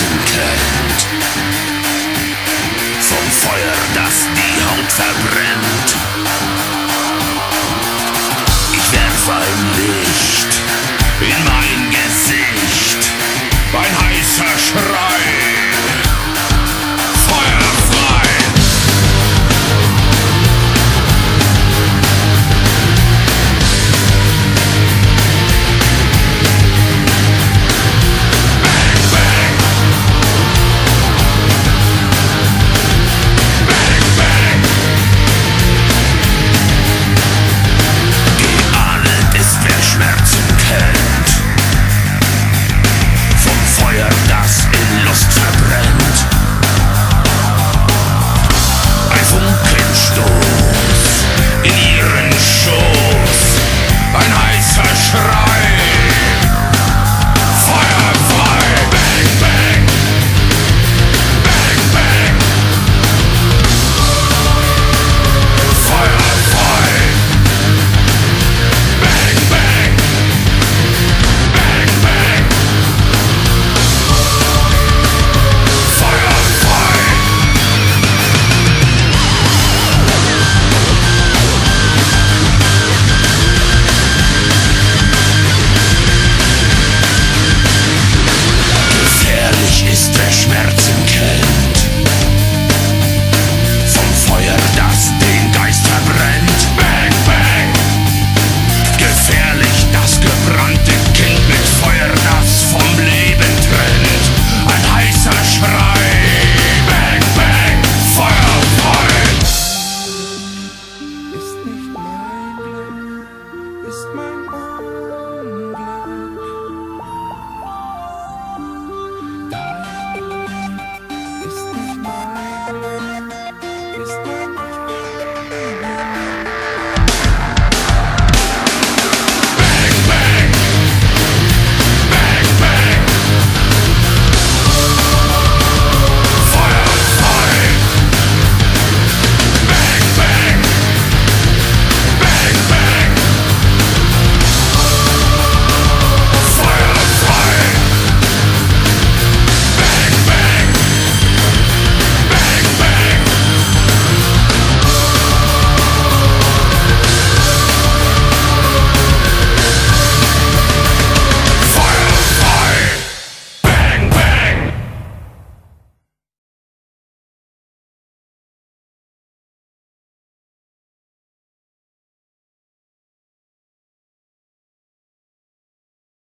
Hexenkraft. Vom Feuer, das die Haut verbrennt. Ich werfe ein Licht in mein